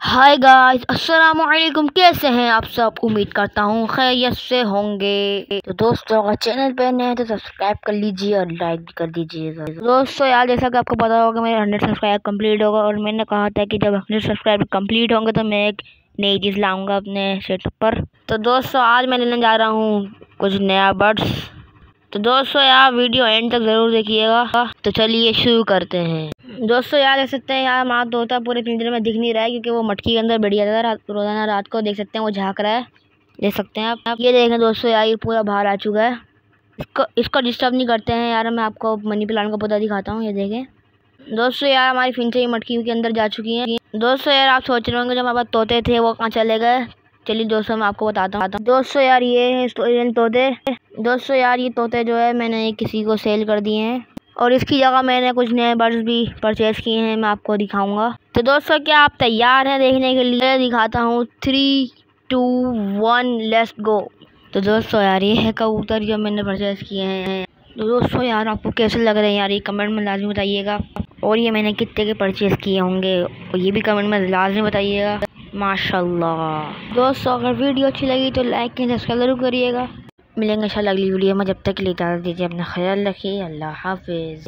Hi guys अस्सलाम वालेकुम कैसे हैं आप सब? उम्मीद करता हूँ खैरियत से होंगे। तो दोस्तों, अगर चैनल पे नए हैं तो सब्सक्राइब कर लीजिए और लाइक भी कर दीजिएगा दोस्तों, यार, जैसा कि आपको पता होगा, मेरे हंड्रेड सब्सक्राइब कंप्लीट होगा और मैंने कहा था कि जब हंड्रेड सब्सक्राइब कंप्लीट होंगे तो मैं एक नई चीज़ लाऊँगा अपने सेटअप पर। तो दोस्तों, आज मैं लेने जा रहा हूँ कुछ नया बर्ड्स तो दोस्तों, यार वीडियो एंड तक ज़रूर देखिएगा। तो चलिए शुरू करते हैं। दोस्तों, यार देख सकते हैं, यार हमारा तोता पूरे पिंजरे में दिख नहीं रहा है, क्योंकि वो मटकी के अंदर बढ़िया था रात रोज़ाना रात को देख सकते हैं, वो झाँक रहा है। देख सकते हैं आप। ये देखें दोस्तों, यार ये पूरा बाहर आ चुका है। इसको इसको डिस्टर्ब नहीं करते हैं यार, मैं आपको मनी प्लांट का पौधा दिखाता हूँ, ये देखें। दोस्तों, यार हमारी फिंचे मटकी के अंदर जा चुकी हैं। दोस्तों, यार आप सोच रहे होंगे, जब हमारे तोते थे, वो कहाँ चले गए? चलिए दोस्तों, मैं आपको बताता हूँ। दोस्तों, यार ये है तोते। दोस्तों यार, ये तोते जो है, मैंने किसी को सेल कर दिए हैं। और इसकी जगह मैंने कुछ नए बर्ड्स भी परचेज़ किए हैं, मैं आपको दिखाऊँगा। तो दोस्तों, क्या आप तैयार हैं देखने के लिए? दिखाता हूँ। Three two one let's go तो दोस्तों यार, ये है कबूतर जो मैंने परचेज़ किए हैं। तो दोस्तों यार, आपको कैसे लग रहे हैं यार? ये कमेंट में लाजमी बताइएगा। और ये मैंने कितने के परचेज़ किए होंगे? और ये भी कमेंट में लाजमी बताइएगा। माशाल्लाह। दोस्तों, अगर वीडियो अच्छी लगी तो लाइक एंड सब्सक्राइब ज़रूर करिएगा। मिलेंगे इंशाल्लाह अगली वीडियो में। जब तक के लिए इजाज़त दीजिए, अपना ख्याल रखिए। अल्लाह हाफिज़।